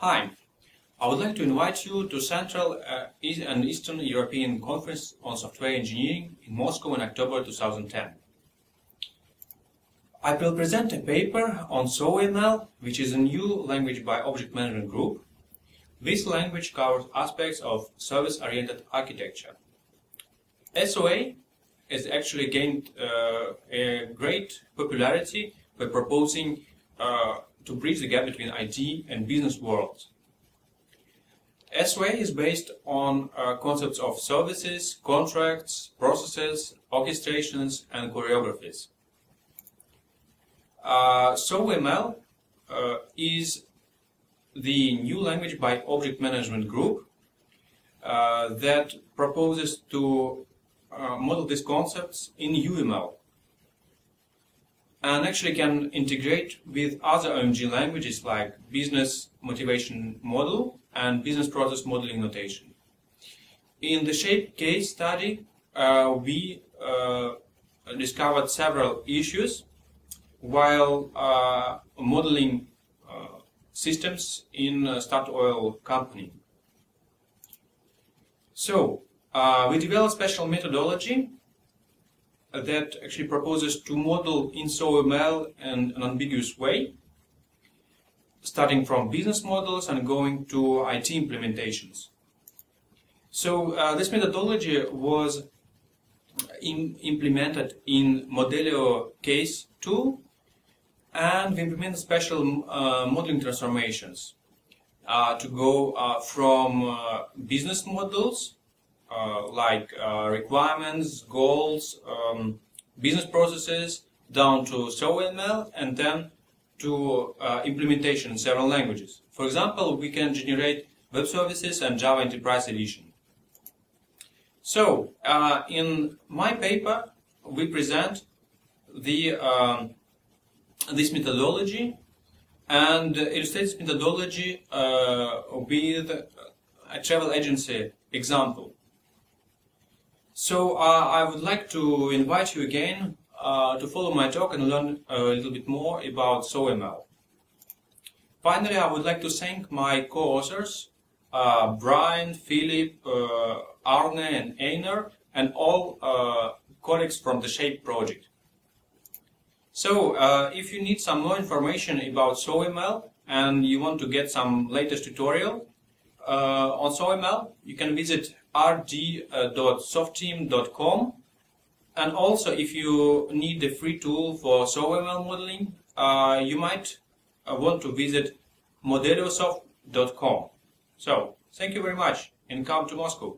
Hi, I would like to invite you to Central uh, and Eastern European Conference on Software Engineering in Moscow in October 2010. I will present a paper on SOAML, which is a new language by Object Management Group. This language covers aspects of service-oriented architecture. SOA has actually gained uh, a great popularity by proposing uh, to bridge the gap between IT and business worlds. SOA is based on uh, concepts of services, contracts, processes, orchestrations, and choreographies. Uh, SOAML uh, is the new language by Object Management Group uh, that proposes to uh, model these concepts in UML and actually can integrate with other OMG languages like business motivation model and business process modeling notation. In the SHAPE case study, uh, we uh, discovered several issues while uh, modeling uh, systems in a Statoil company. So, uh, we developed special methodology that actually proposes to model in SOAML in an ambiguous way, starting from business models and going to IT implementations. So uh, this methodology was in, implemented in Modelio case 2 and we implemented special uh, modeling transformations uh, to go uh, from uh, business models uh, like uh, requirements, goals, um, business processes, down to SOAML, and then to uh, implementation in several languages. For example, we can generate web services and Java Enterprise Edition. So, uh, in my paper, we present the um, this methodology and illustrate this methodology uh, with a travel agency example. So uh, I would like to invite you again uh, to follow my talk and learn a little bit more about SOAML. Finally, I would like to thank my co-authors, uh, Brian, Philip, uh, Arne, and Einar, and all uh, colleagues from the SHAPE project. So, uh, if you need some more information about SOAML and you want to get some latest tutorial on SOAML, you can visit rd.softteam.com. And also, if you need the free tool for SOAML modeling, uh, you might uh, want to visit modeliosoft.com. So, thank you very much and come to Moscow.